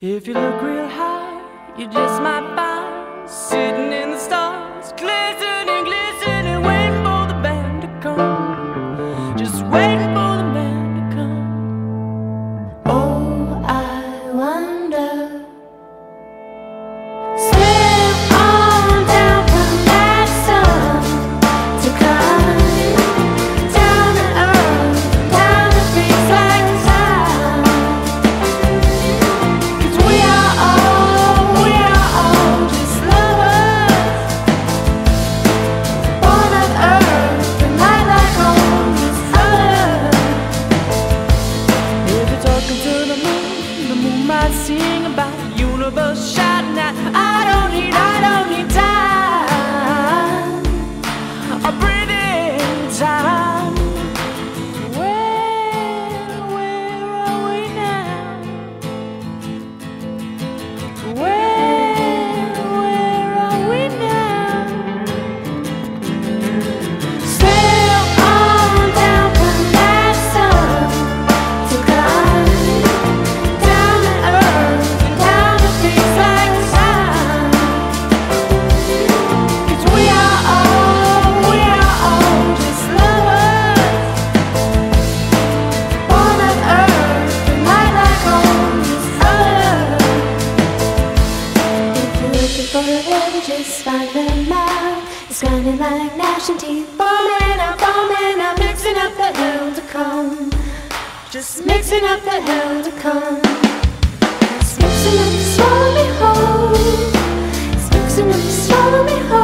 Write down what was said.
If you look real high, you just might find sitting in the stars, glistening, glistening, waiting for the band to come. Just waiting for might sing about universe out, I don't need, I don't need time. face, find them out. It's grinding like gnashing teeth. Bombing, I'm bombing, I'm mixing up the hell to come. Just mixing up the hell to come. It's mixing up, swallow me whole. It's mixing up, swallow me whole.